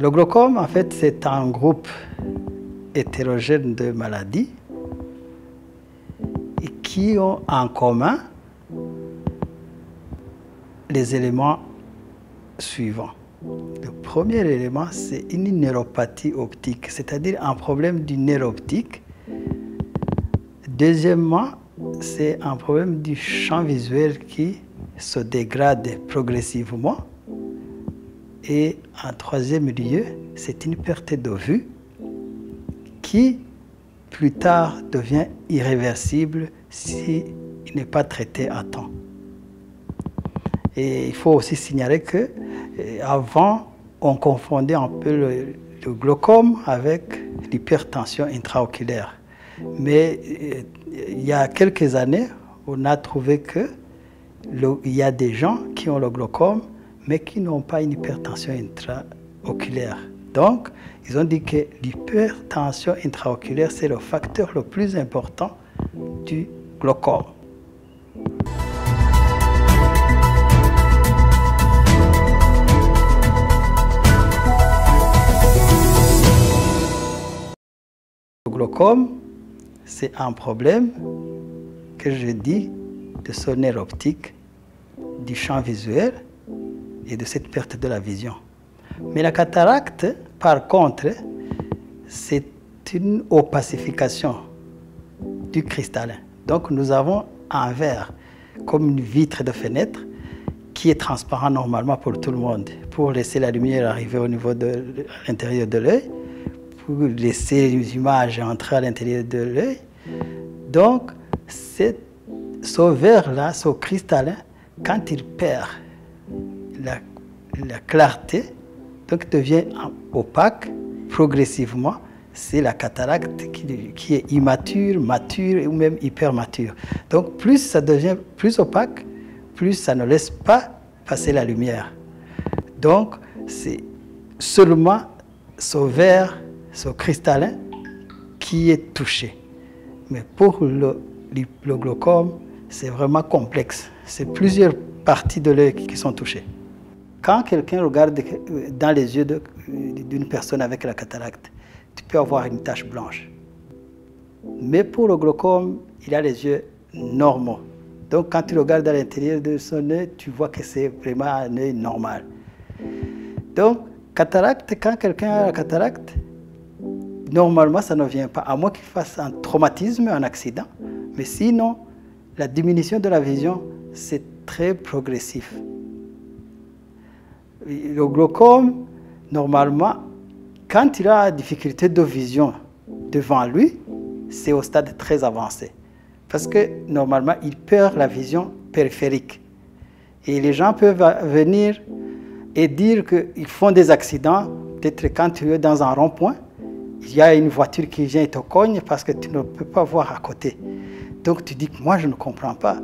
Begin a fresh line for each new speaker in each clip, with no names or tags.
Le glaucome, en fait, c'est un groupe hétérogène de maladies qui ont en commun les éléments suivants. Le premier élément, c'est une neuropathie optique, c'est-à-dire un problème du nerf optique. Deuxièmement, c'est un problème du champ visuel qui se dégrade progressivement. Et en troisième lieu, c'est une perte de vue qui, plus tard, devient irréversible s'il n'est pas traité à temps. Et il faut aussi signaler que avant, on confondait un peu le, le glaucome avec l'hypertension intraoculaire. Mais il y a quelques années, on a trouvé que il y a des gens qui ont le glaucome, mais qui n'ont pas une hypertension intraoculaire. Donc, ils ont dit que l'hypertension intraoculaire, c'est le facteur le plus important du glaucome. Le glaucome, c'est un problème que je dis de son nerf optique, du champ visuel et de cette perte de la vision. Mais la cataracte, par contre, c'est une opacification du cristallin. Donc nous avons un verre comme une vitre de fenêtre qui est transparent normalement pour tout le monde, pour laisser la lumière arriver au niveau de l'intérieur de l'œil, pour laisser les images entrer à l'intérieur de l'œil. Donc, ce verre-là, ce cristallin, quand il perd la, clarté, donc devient opaque progressivement, c'est la cataracte qui, est immature, mature ou même hyper mature. Donc plus ça devient plus opaque, plus ça ne laisse pas passer la lumière. Donc c'est seulement ce verre, ce cristallin qui est touché. Mais pour le, le glaucome, c'est vraiment complexe. C'est plusieurs parties de l'œil qui sont touchées. Quand quelqu'un regarde dans les yeux d'une personne avec la cataracte, tu peux avoir une tache blanche. Mais pour le glaucome, il a les yeux normaux. Donc quand tu regardes à l'intérieur de son œil, tu vois que c'est vraiment un œil normal. Donc, cataracte, quand quelqu'un a la cataracte, normalement ça ne vient pas, à moins qu'il fasse un traumatisme, un accident. Mais sinon, la diminution de la vision, c'est très progressif. Le glaucome, normalement, quand il a difficulté de vision devant lui, c'est au stade très avancé. Parce que normalement, il perd la vision périphérique. Et les gens peuvent venir et dire qu'ils font des accidents. Peut-être quand tu es dans un rond-point, il y a une voiture qui vient et te cogne parce que tu ne peux pas voir à côté. Donc tu dis que moi je ne comprends pas.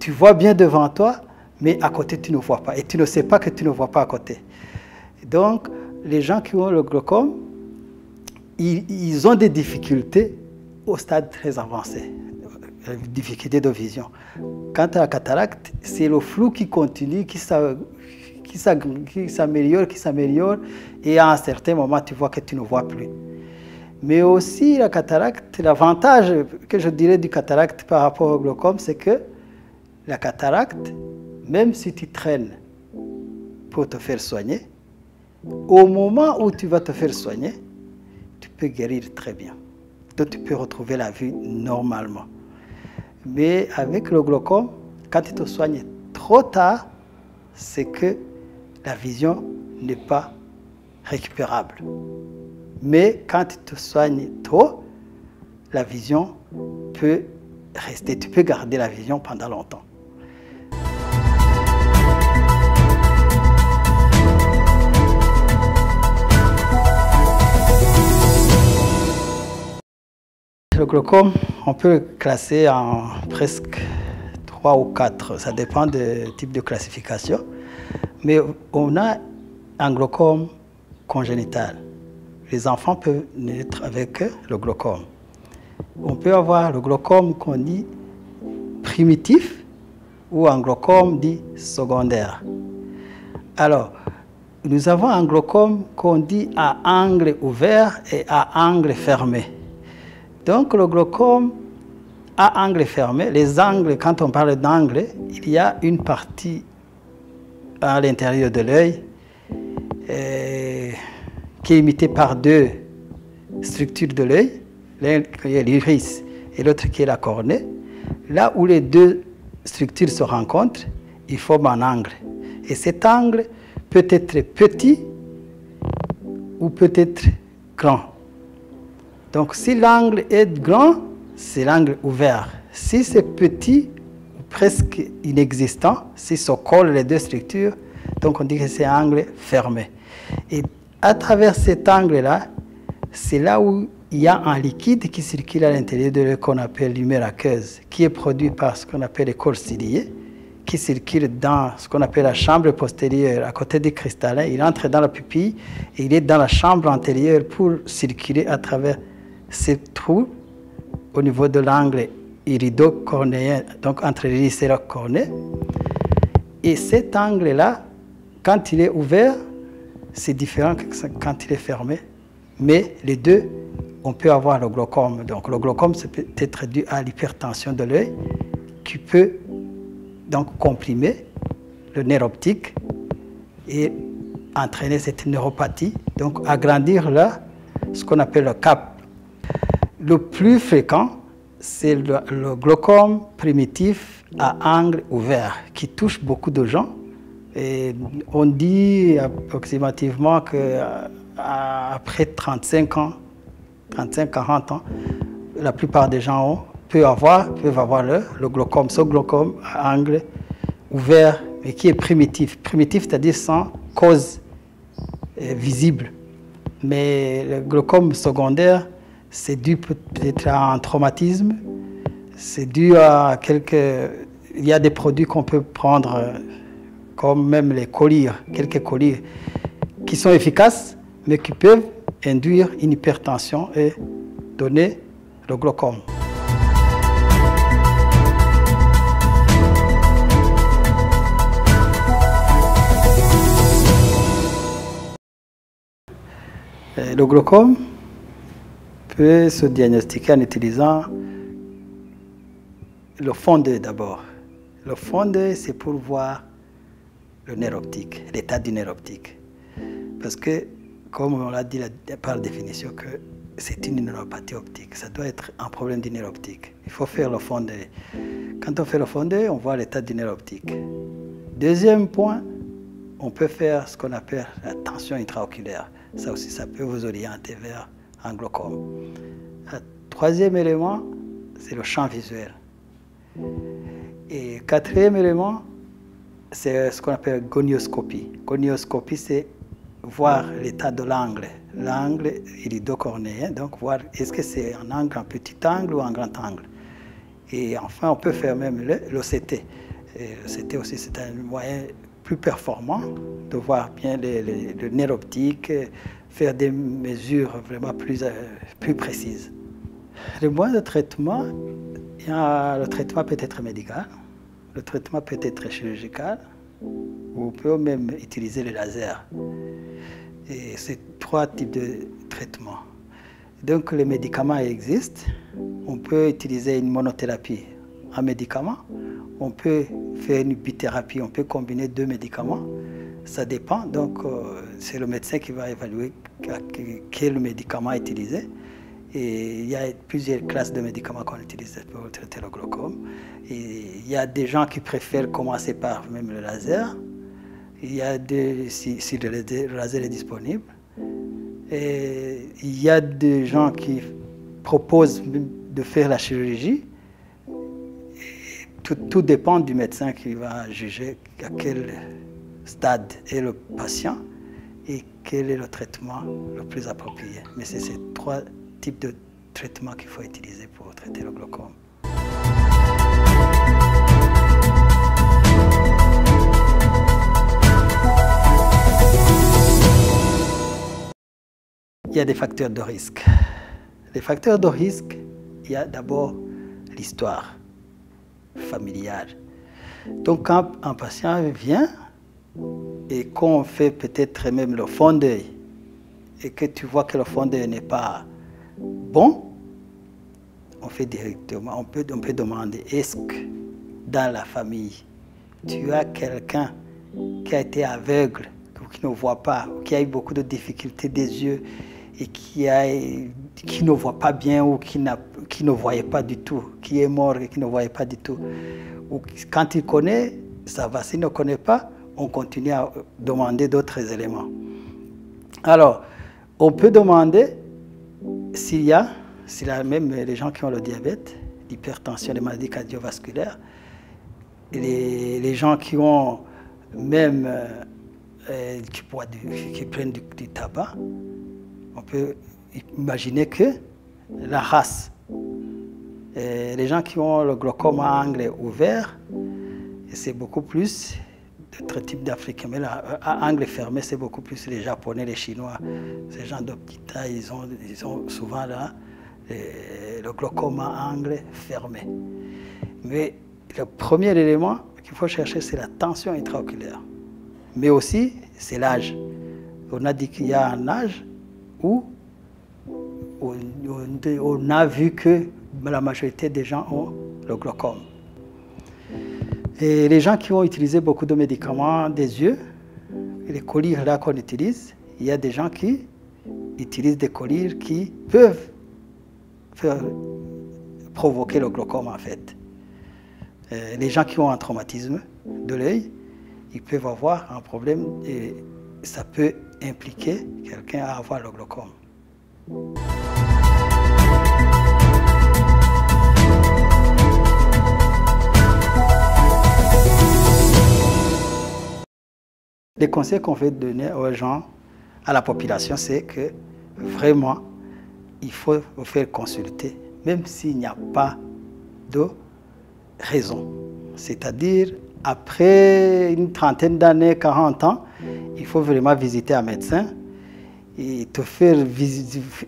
Tu vois bien devant toi, mais à côté tu ne vois pas. Et tu ne sais pas que tu ne vois pas à côté. Donc les gens qui ont le glaucome, ils, ont des difficultés au stade très avancé, difficultés de vision. Quant à la cataracte, c'est le flou qui continue, qui s'améliore, qui s'améliore, et à un certain moment, tu vois que tu ne vois plus. Mais aussi la cataracte, l'avantage que je dirais du cataracte par rapport au glaucome, c'est que la cataracte, même si tu traînes pour te faire soigner, au moment où tu vas te faire soigner, tu peux guérir très bien. Donc tu peux retrouver la vue normalement. Mais avec le glaucome, quand tu te soignes trop tard, c'est que la vision n'est pas récupérable. Mais quand tu te soignes trop, la vision peut rester, tu peux garder la vision pendant longtemps. Le on peut le classer en presque trois ou quatre, ça dépend du type de classification. Mais on a un glaucome congénital les enfants peuvent naître avec le glaucome. On peut avoir le glaucome qu'on dit primitif ou un glaucome dit secondaire. Alors, nous avons un glaucome qu'on dit à angle ouvert et à angle fermé. Donc le glaucome à angle fermé, les angles, quand on parle d'angle, il y a une partie à l'intérieur de l'œil euh, qui est imitée par deux structures de l'œil, l'un qui est l'iris et l'autre qui est la cornée. Là où les deux structures se rencontrent, il forme un angle. Et cet angle peut être petit ou peut être grand. Donc si l'angle est grand, c'est l'angle ouvert. Si c'est petit presque inexistant, si se collent les deux structures, donc on dit que c'est un angle fermé. Et à travers cet angle-là, c'est là où il y a un liquide qui circule à l'intérieur de l'œil qu'on appelle l'humeur aqueuse, qui est produit par ce qu'on appelle les corps ciliés, qui circule dans ce qu'on appelle la chambre postérieure, à côté du cristallin. Il entre dans la pupille et il est dans la chambre antérieure pour circuler à travers ces trous au niveau de l'angle irido-cornéen, donc entre l'iris et la cornée. Et cet angle-là, quand il est ouvert, c'est différent que quand il est fermé. Mais les deux, on peut avoir le glaucome. Donc le glaucome, c'est peut être dû à l'hypertension de l'œil qui peut donc comprimer le nerf optique et entraîner cette neuropathie, donc agrandir là ce qu'on appelle le cap le plus fréquent, c'est le, glaucome primitif à angle ouvert qui touche beaucoup de gens. On dit approximativement qu'après 35 ans, 35-40 ans, la plupart des gens peuvent avoir, peuvent avoir le, le glaucome, ce glaucome à angle ouvert, mais qui est primitif. Primitif, c'est-à-dire sans cause euh, visible. Mais le glaucome secondaire, c'est dû peut-être à un traumatisme, c'est dû à quelques... Il y a des produits qu'on peut prendre, comme même les colliers, quelques colliers, qui sont efficaces, mais qui peuvent induire une hypertension et donner le glaucome. Le glaucome, peut se diagnostiquer en utilisant le fond d'abord. Le fond c'est pour voir le nerf optique, l'état du nerf optique. Parce que, comme on l'a dit par définition, que c'est une neuropathie optique. Ça doit être un problème du nerf optique. Il faut faire le fond Quand on fait le fond on voit l'état du nerf optique. Deuxième point, on peut faire ce qu'on appelle la tension intraoculaire. Ça aussi, ça peut vous orienter vers un glaucome. Troisième élément, c'est le champ visuel. Et quatrième élément, c'est ce qu'on appelle gonioscopie. Gonioscopie, c'est voir l'état de l'angle. L'angle irido-cornéen, donc voir est-ce que c'est un angle, un petit angle ou un grand angle. Et enfin, on peut faire même l'OCT. L'OCT aussi, c'est un moyen plus performant de voir bien le nerf optique, faire des mesures vraiment plus, euh, plus précises. Le moyen de traitement, le traitement peut être médical, le traitement peut être chirurgical, ou on peut même utiliser le laser. Et c'est trois types de traitements. Donc les médicaments existent. On peut utiliser une monothérapie, un médicament. On peut faire une bithérapie, on peut combiner deux médicaments. Ça dépend. Donc euh, c'est le médecin qui va évaluer quel médicament utiliser. Et il y a plusieurs classes de médicaments qu'on utilise pour traiter le glaucome. Il y a des gens qui préfèrent commencer par même le laser. Il y a des, si, le laser est disponible. Et il y a des gens qui proposent de faire la chirurgie. Tout, tout, dépend du médecin qui va juger à quel stade est le patient et quel est le traitement le plus approprié. Mais c'est ces trois types de traitements qu'il faut utiliser pour traiter le glaucome. Il y a des facteurs de risque. Les facteurs de risque, il y a d'abord l'histoire familiale. Donc quand un patient vient, et qu'on fait peut-être même le fond d'œil, et que tu vois que le fond d'œil n'est pas bon, on fait directement, on peut, on peut demander, est-ce que dans la famille, tu as quelqu'un qui a été aveugle, qui ne voit pas, qui a eu beaucoup de difficultés des yeux et qui, a, qui ne voit pas bien ou qui, qui ne voyait pas du tout, qui est mort et qui ne voyait pas du tout. Ou quand il connaît, ça va. S'il ne connaît pas, on continue à demander d'autres éléments. Alors, on peut demander s'il y a, s'il y a même les gens qui ont le diabète, l'hypertension, les maladies cardiovasculaires, les, les gens qui ont même euh, euh, qui, prennent du, tabac, on peut imaginer que la race, euh, les gens qui ont le glaucome à angle ouvert, c'est beaucoup plus d'autres types d'Africains. Mais là, à angle fermé, c'est beaucoup plus les Japonais, les Chinois. Ces gens de petite taille, ils ont, ils ont souvent là le glaucome à angle fermé. Mais le premier élément qu'il faut chercher, c'est la tension intraoculaire. Mais aussi, c'est l'âge. On a dit qu'il y a un âge où on a vu que la majorité des gens ont le glaucome. Et les gens qui ont utilisé beaucoup de médicaments des yeux, les collyres là qu'on utilise, il y a des gens qui utilisent des collyres qui peuvent provoquer le glaucome en fait. Euh, les gens qui ont un traumatisme de l'œil, ils peuvent avoir un problème et ça peut impliquer quelqu'un à avoir le glaucome. Les conseils qu'on veut donner aux gens, à la population, c'est que vraiment, il faut vous faire consulter, même s'il n'y a pas de raison. C'est-à-dire, après une trentaine d'années, 40 ans, il faut vraiment visiter un médecin et te faire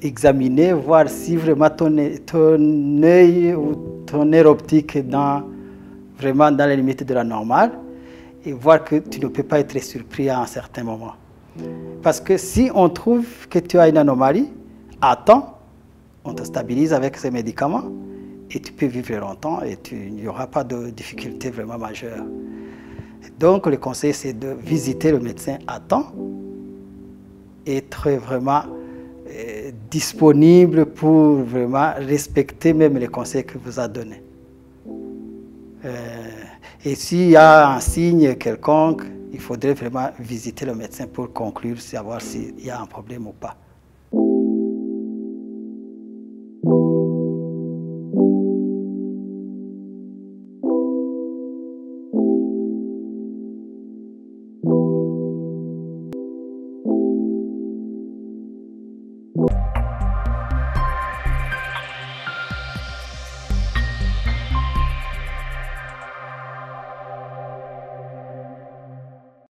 examiner, voir si vraiment ton, ton œil ou ton air optique est vraiment dans les limites de la normale et voir que tu ne peux pas être surpris à un certain moment. Parce que si on trouve que tu as une anomalie, attends, on te stabilise avec ces médicaments et tu peux vivre longtemps et il n'y aura pas de difficultés vraiment majeures. Donc le conseil, c'est de visiter le médecin à temps, être vraiment euh, disponible pour vraiment respecter même les conseils que vous a donnés. Euh, et s'il y a un signe quelconque, il faudrait vraiment visiter le médecin pour conclure, savoir s'il y a un problème ou pas.